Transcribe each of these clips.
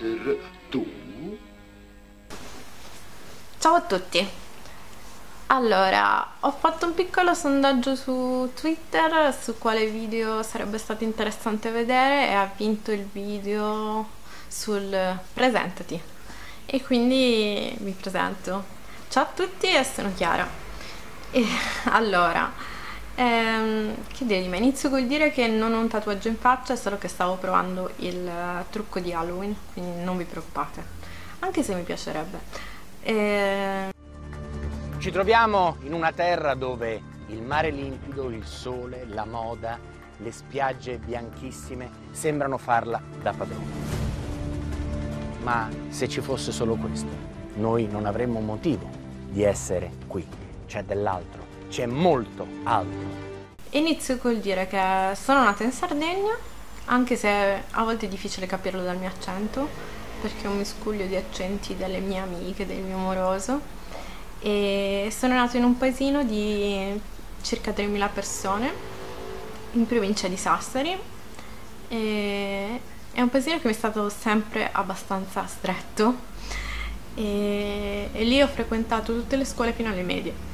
essere tu? Ciao a tutti! Allora, ho fatto un piccolo sondaggio su Twitter su quale video sarebbe stato interessante vedere e ha vinto il video sul presentati. E quindi vi presento. Ciao a tutti e sono Chiara. E, allora, ehm, che dire di me? Inizio col dire che non ho un tatuaggio in faccia, solo che stavo provando il trucco di Halloween, quindi non vi preoccupate. Anche se mi piacerebbe. E... Ci troviamo in una terra dove il mare limpido, il sole, la moda, le spiagge bianchissime sembrano farla da padrone. Ma se ci fosse solo questo, noi non avremmo motivo di essere qui. C'è dell'altro, c'è molto altro. Inizio col dire che sono nata in Sardegna, anche se a volte è difficile capirlo dal mio accento, perché è un miscuglio di accenti delle mie amiche, del mio amoroso e sono nato in un paesino di circa 3.000 persone in provincia di Sassari e è un paesino che mi è stato sempre abbastanza stretto e, e lì ho frequentato tutte le scuole fino alle medie.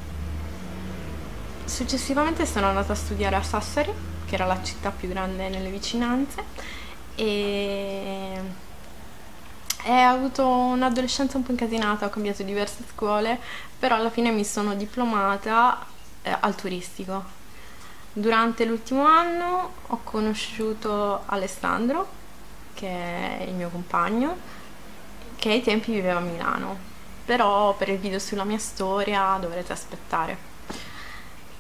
Successivamente sono andata a studiare a Sassari, che era la città più grande nelle vicinanze, e e ho avuto un'adolescenza un po' incasinata, ho cambiato diverse scuole, però alla fine mi sono diplomata eh, al turistico. Durante l'ultimo anno ho conosciuto Alessandro, che è il mio compagno, che ai tempi viveva a Milano, però per il video sulla mia storia dovrete aspettare.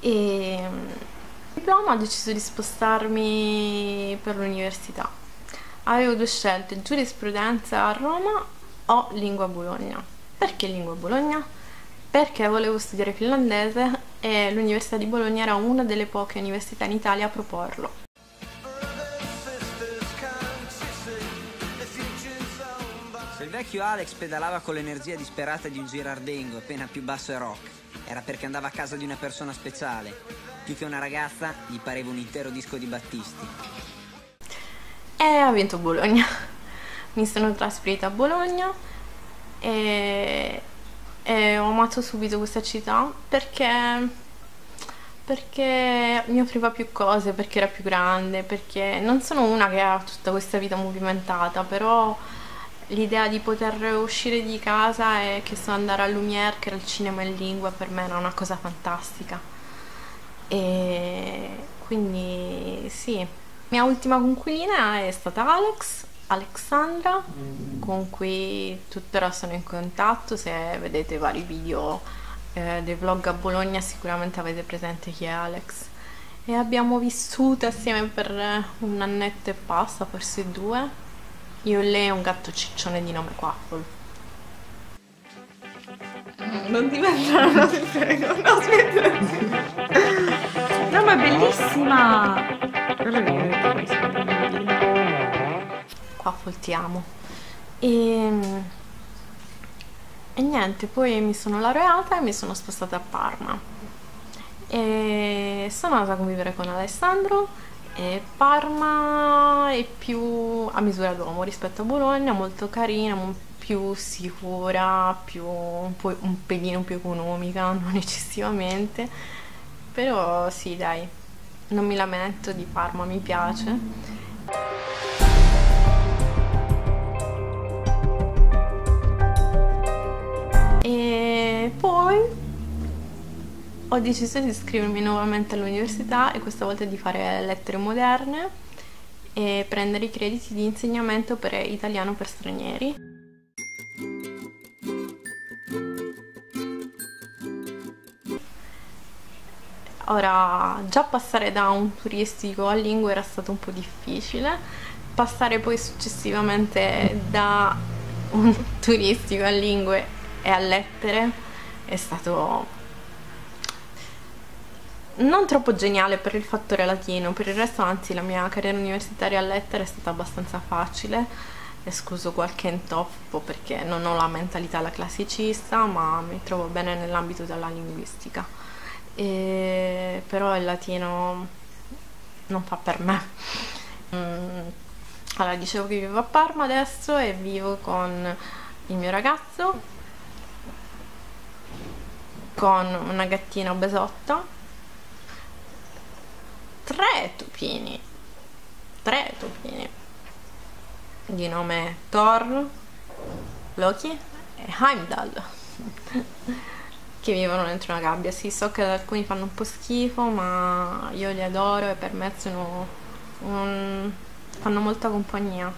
E il diploma ho deciso di spostarmi per l'università avevo due scelte, giurisprudenza a Roma o lingua Bologna. Perché lingua Bologna? Perché volevo studiare finlandese e l'Università di Bologna era una delle poche università in Italia a proporlo. Se il vecchio Alex pedalava con l'energia disperata di un girardengo appena più basso e rock, era perché andava a casa di una persona speciale. Più che una ragazza, gli pareva un intero disco di Battisti e ha vinto Bologna. Mi sono trasferita a Bologna e, e ho amato subito questa città perché perché mi offriva più cose, perché era più grande, perché non sono una che ha tutta questa vita movimentata, però l'idea di poter uscire di casa e che so andare a Lumière, che era il cinema in lingua, per me era una cosa fantastica. E quindi sì, mia ultima conquilina è stata Alex, Alexandra, con cui tuttora sono in contatto. Se vedete vari video eh, dei vlog a Bologna sicuramente avete presente chi è Alex. E abbiamo vissuto assieme per un annetto e passa, forse due. Io e lei e un gatto ciccione di nome Quaffle. Non ti mettere, no, ti prego, no, aspetta. No, ma è bellissima! Qua foltiamo. E, e niente, poi mi sono laureata e mi sono spostata a Parma. E sono andata a convivere con Alessandro e Parma è più a misura d'uomo rispetto a Bologna, molto carina, più sicura, più un, po', un pelino più economica, non eccessivamente. Però sì, dai, non mi lamento di Parma, mi piace. E poi ho deciso di iscrivermi nuovamente all'università e questa volta di fare lettere moderne e prendere i crediti di insegnamento per italiano per stranieri. Ora, già passare da un turistico a lingue era stato un po' difficile, passare poi successivamente da un turistico a lingue e a lettere è stato non troppo geniale per il fattore latino, per il resto anzi la mia carriera universitaria a lettere è stata abbastanza facile, escluso qualche intoppo perché non ho la mentalità da classicista, ma mi trovo bene nell'ambito della linguistica. E, però il latino non fa per me. Mm. Allora, dicevo che vivo a Parma adesso e vivo con il mio ragazzo, con una gattina obesotta tre tupini. Tre tupini. Di nome Thor, Loki e Heimdall. Che vivono dentro una gabbia. Sì so che alcuni fanno un po' schifo ma io li adoro e per me sono un... fanno molta compagnia.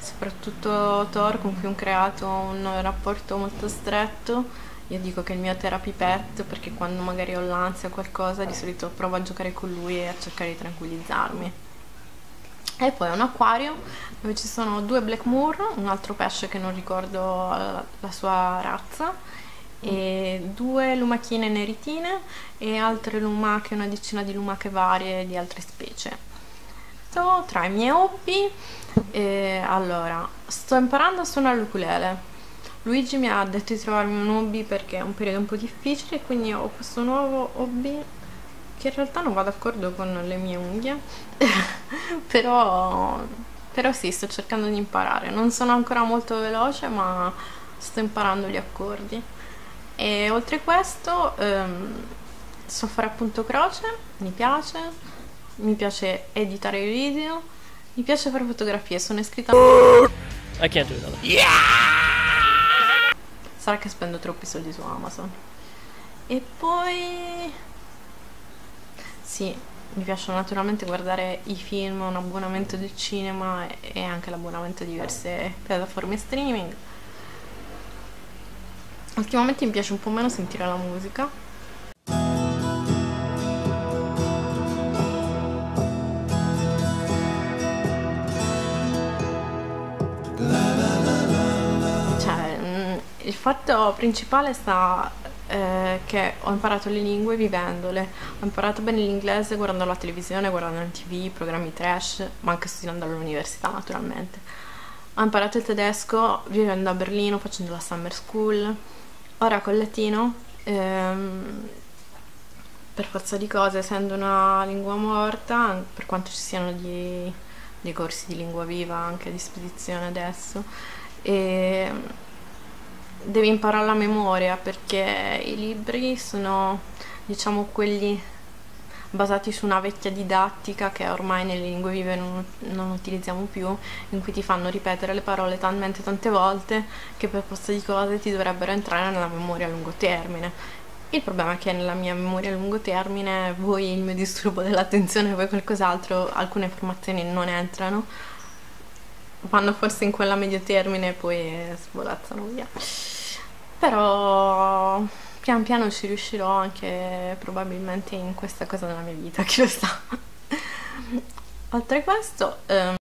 Soprattutto Thor con cui ho creato un rapporto molto stretto io dico che è il mio therapy pet perché quando magari ho l'ansia o qualcosa di solito provo a giocare con lui e a cercare di tranquillizzarmi. E poi un acquario dove ci sono due black moor, un altro pesce che non ricordo la, la sua razza, e due lumachine neritine e altre lumache, una decina di lumache varie di altre specie. Tra i miei hobby, eh, allora, sto imparando a suonare l'ukulele Luigi mi ha detto di trovarmi un hobby perché è un periodo un po' difficile e quindi ho questo nuovo hobby che in realtà non va d'accordo con le mie unghie però, però sì, sto cercando di imparare. Non sono ancora molto veloce ma sto imparando gli accordi. E oltre a questo ehm, so fare appunto croce, mi piace. Mi piace editare i video. Mi piace fare fotografie, sono iscritta I can't do another. Yeah! Sarà che spendo troppi soldi su Amazon. E poi sì mi piacciono naturalmente guardare i film un abbonamento del cinema e anche l'abbonamento a diverse piattaforme streaming. Ultimamente mi piace un po' meno sentire la musica Il fatto principale sta eh, che ho imparato le lingue vivendole, ho imparato bene l'inglese guardando la televisione, guardando in tv, programmi trash, ma anche studiando all'università naturalmente. Ho imparato il tedesco vivendo a Berlino, facendo la summer school. Ora col latino, ehm, per forza di cose, essendo una lingua morta, per quanto ci siano dei, dei corsi di lingua viva anche a disposizione adesso, e, devi imparare la memoria perché i libri sono diciamo quelli basati su una vecchia didattica che ormai nelle lingue vive non, non, utilizziamo più, in cui ti fanno ripetere le parole talmente tante volte che per forza di cose ti dovrebbero entrare nella memoria a lungo termine. Il problema è che nella mia memoria a lungo termine, voi il mio disturbo dell'attenzione, voi qualcos'altro, alcune informazioni non entrano, vanno forse in quella medio termine e poi svolazzano via. Però pian piano ci riuscirò anche probabilmente in questa cosa della mia vita chi lo sa. Oltre a questo ehm,